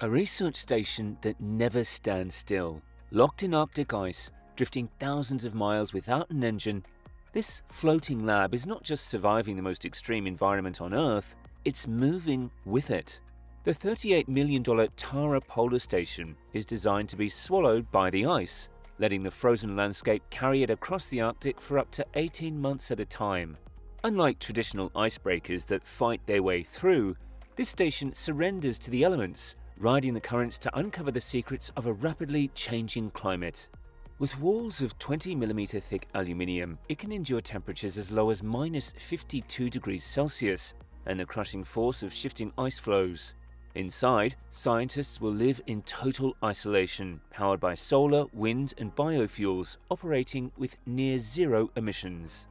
A research station that never stands still, locked in Arctic ice, drifting thousands of miles without an engine, this floating lab is not just surviving the most extreme environment on Earth, it's moving with it. The $38 million Tara Polar Station is designed to be swallowed by the ice, letting the frozen landscape carry it across the Arctic for up to 18 months at a time. Unlike traditional icebreakers that fight their way through, this station surrenders to the elements, riding the currents to uncover the secrets of a rapidly changing climate. With walls of 20mm thick aluminium, it can endure temperatures as low as minus 52 degrees Celsius and the crushing force of shifting ice floes. Inside, scientists will live in total isolation, powered by solar, wind, and biofuels, operating with near zero emissions.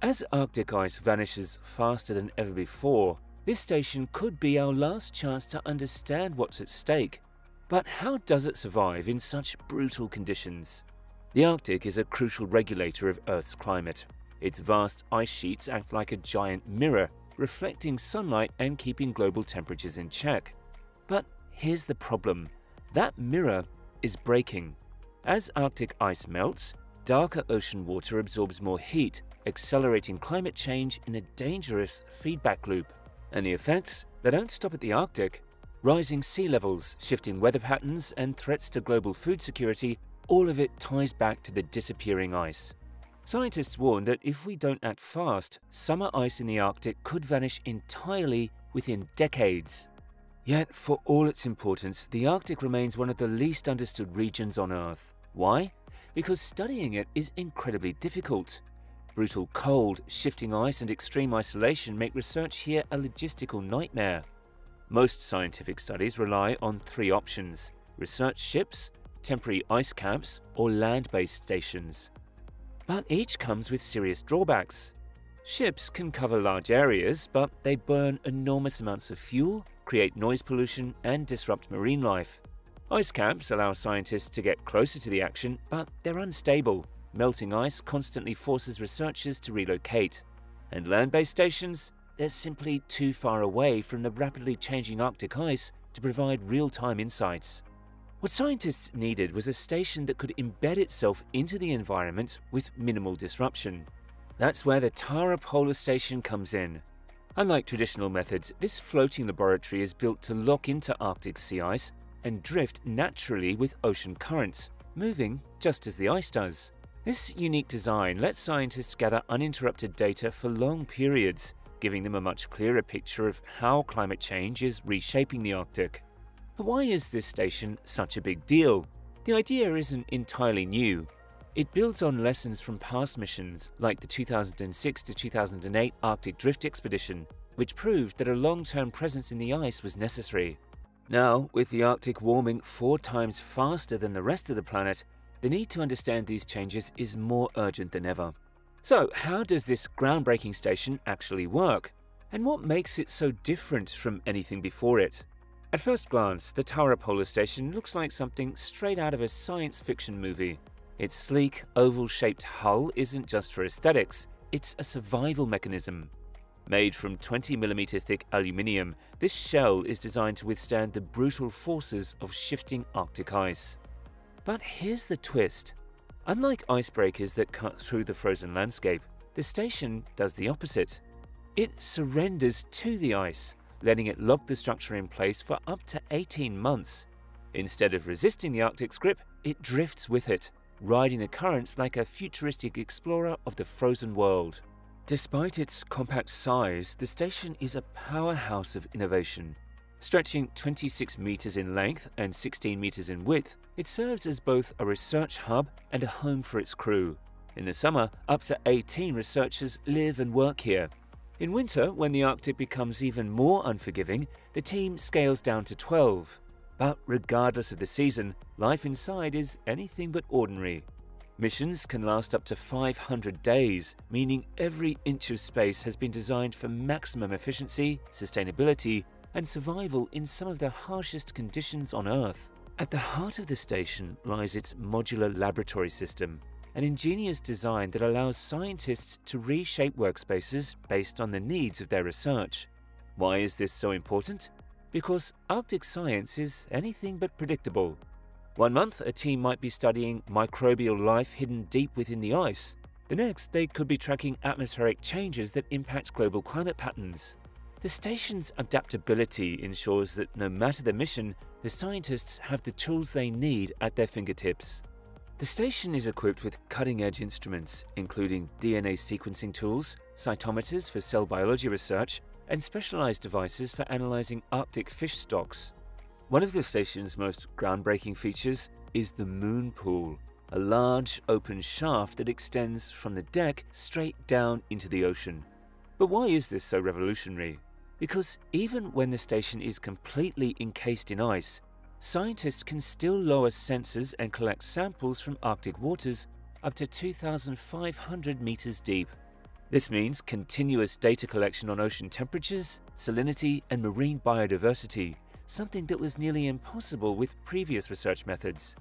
As Arctic ice vanishes faster than ever before, this station could be our last chance to understand what's at stake. But how does it survive in such brutal conditions? The Arctic is a crucial regulator of Earth's climate. Its vast ice sheets act like a giant mirror, reflecting sunlight and keeping global temperatures in check. But here's the problem that mirror is breaking. As Arctic ice melts, darker ocean water absorbs more heat, accelerating climate change in a dangerous feedback loop. And the effects, they don't stop at the Arctic. Rising sea levels, shifting weather patterns, and threats to global food security, all of it ties back to the disappearing ice. Scientists warn that if we don't act fast, summer ice in the Arctic could vanish entirely within decades. Yet, for all its importance, the Arctic remains one of the least understood regions on Earth. Why? Because studying it is incredibly difficult. Brutal cold, shifting ice, and extreme isolation make research here a logistical nightmare. Most scientific studies rely on three options research ships, temporary ice camps, or land based stations. But each comes with serious drawbacks. Ships can cover large areas, but they burn enormous amounts of fuel, create noise pollution, and disrupt marine life. Ice camps allow scientists to get closer to the action, but they're unstable. Melting ice constantly forces researchers to relocate. And land based stations? They're simply too far away from the rapidly changing Arctic ice to provide real time insights. What scientists needed was a station that could embed itself into the environment with minimal disruption. That's where the Tara Polar Station comes in. Unlike traditional methods, this floating laboratory is built to lock into Arctic sea ice and drift naturally with ocean currents, moving just as the ice does. This unique design lets scientists gather uninterrupted data for long periods, giving them a much clearer picture of how climate change is reshaping the Arctic. But why is this station such a big deal? The idea isn't entirely new. It builds on lessons from past missions like the 2006 to 2008 Arctic Drift Expedition, which proved that a long term presence in the ice was necessary. Now, with the Arctic warming four times faster than the rest of the planet, the need to understand these changes is more urgent than ever. So, how does this groundbreaking station actually work? And what makes it so different from anything before it? At first glance, the Tara Polar Station looks like something straight out of a science fiction movie. Its sleek, oval shaped hull isn't just for aesthetics, it's a survival mechanism. Made from 20mm thick aluminium, this shell is designed to withstand the brutal forces of shifting Arctic ice. But here's the twist. Unlike icebreakers that cut through the frozen landscape, the station does the opposite. It surrenders to the ice, letting it lock the structure in place for up to 18 months. Instead of resisting the Arctic's grip, it drifts with it, riding the currents like a futuristic explorer of the frozen world. Despite its compact size, the station is a powerhouse of innovation. Stretching 26 meters in length and 16 meters in width, it serves as both a research hub and a home for its crew. In the summer, up to 18 researchers live and work here. In winter, when the Arctic becomes even more unforgiving, the team scales down to 12. But regardless of the season, life inside is anything but ordinary. Missions can last up to 500 days, meaning every inch of space has been designed for maximum efficiency, sustainability, and survival in some of the harshest conditions on Earth. At the heart of the station lies its modular laboratory system, an ingenious design that allows scientists to reshape workspaces based on the needs of their research. Why is this so important? because Arctic science is anything but predictable. One month, a team might be studying microbial life hidden deep within the ice. The next, they could be tracking atmospheric changes that impact global climate patterns. The station's adaptability ensures that no matter the mission, the scientists have the tools they need at their fingertips. The station is equipped with cutting edge instruments, including DNA sequencing tools, cytometers for cell biology research, and specialized devices for analyzing Arctic fish stocks. One of the station's most groundbreaking features is the Moon Pool, a large open shaft that extends from the deck straight down into the ocean. But why is this so revolutionary? Because even when the station is completely encased in ice, scientists can still lower sensors and collect samples from Arctic waters up to 2,500 meters deep. This means continuous data collection on ocean temperatures, salinity, and marine biodiversity, something that was nearly impossible with previous research methods.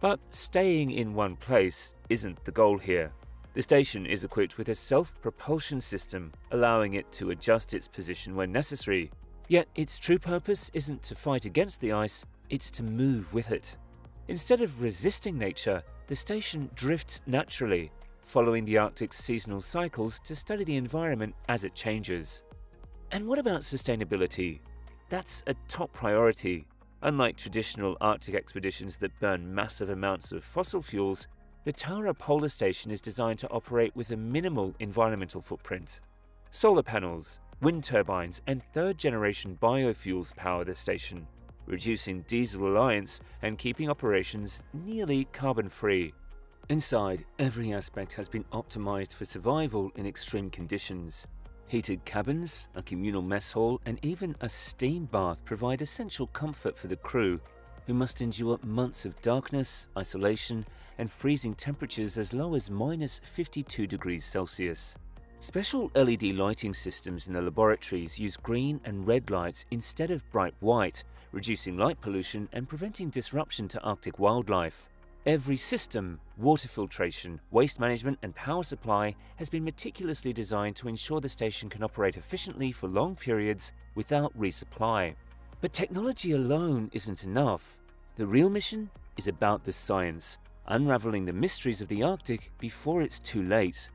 But staying in one place isn't the goal here. The station is equipped with a self-propulsion system, allowing it to adjust its position when necessary. Yet its true purpose isn't to fight against the ice, it's to move with it. Instead of resisting nature, the station drifts naturally, following the Arctic's seasonal cycles to study the environment as it changes. And what about sustainability? That's a top priority. Unlike traditional Arctic expeditions that burn massive amounts of fossil fuels, the Tara Polar Station is designed to operate with a minimal environmental footprint. Solar panels, wind turbines, and third generation biofuels power the station, reducing diesel reliance and keeping operations nearly carbon free. Inside, every aspect has been optimized for survival in extreme conditions. Heated cabins, a communal mess hall, and even a steam bath provide essential comfort for the crew, who must endure months of darkness, isolation, and freezing temperatures as low as minus 52 degrees Celsius. Special LED lighting systems in the laboratories use green and red lights instead of bright white, reducing light pollution and preventing disruption to Arctic wildlife. Every system, water filtration, waste management, and power supply has been meticulously designed to ensure the station can operate efficiently for long periods without resupply. But technology alone isn't enough. The real mission is about the science, unraveling the mysteries of the Arctic before it's too late.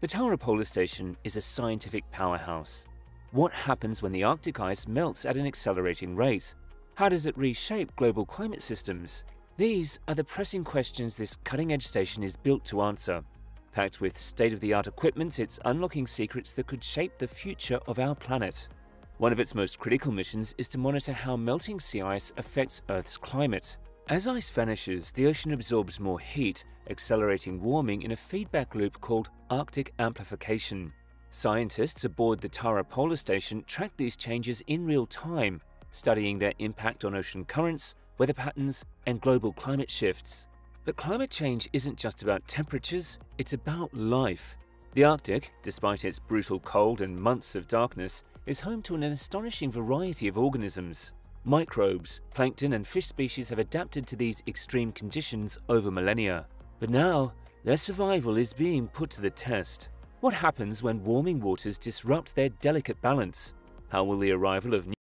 The Tara Polar Station is a scientific powerhouse. What happens when the Arctic ice melts at an accelerating rate? How does it reshape global climate systems? These are the pressing questions this cutting edge station is built to answer. Packed with state of the art equipment, it's unlocking secrets that could shape the future of our planet. One of its most critical missions is to monitor how melting sea ice affects Earth's climate. As ice vanishes, the ocean absorbs more heat, accelerating warming in a feedback loop called Arctic amplification. Scientists aboard the Tara Polar Station track these changes in real time, studying their impact on ocean currents, weather patterns, and global climate shifts. But climate change isn't just about temperatures, it's about life. The Arctic, despite its brutal cold and months of darkness, is home to an astonishing variety of organisms. Microbes, plankton, and fish species have adapted to these extreme conditions over millennia. But now, their survival is being put to the test. What happens when warming waters disrupt their delicate balance? How will the arrival of